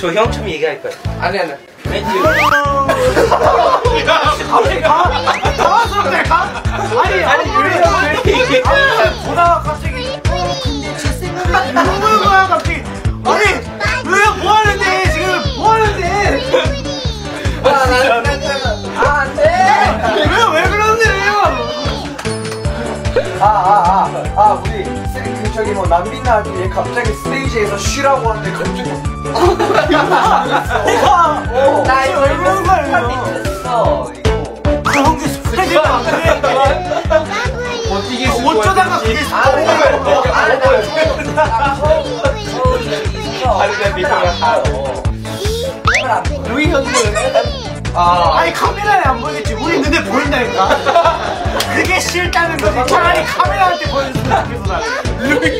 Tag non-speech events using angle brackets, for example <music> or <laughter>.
저 형처럼 얘기할 거야. 아니 아니. 왠지 갑자기 가? 당황스럽네 가? 아니 아니 왜 아니 보다가 갑자기 어 근데 제 생각이 이러는 거야 갑자기 아니 왜 뭐 하는데 지금 뭐 하는데 아 안돼. 왜왜 그러는데 아아아아 우리 쓰- 그 저기 뭐 남빈아 얘 갑자기 스테이지에서 쉬라고 하는데 갑자기 내가 어. 나 이거 왜 그러는 거예요 있어 이거 그런 게 스프레드가 안 돼. 어떻게 어쩌다가 그게 아. 스프레드가 루이 형님. 아, 아니 카메라에 안 보이겠지. 우리 싫다는 거지 차라리 카메라한테 보여줬으면 좋겠어 나는 <laughs>